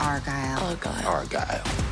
Argyle. Argyle. Argyle.